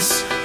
us.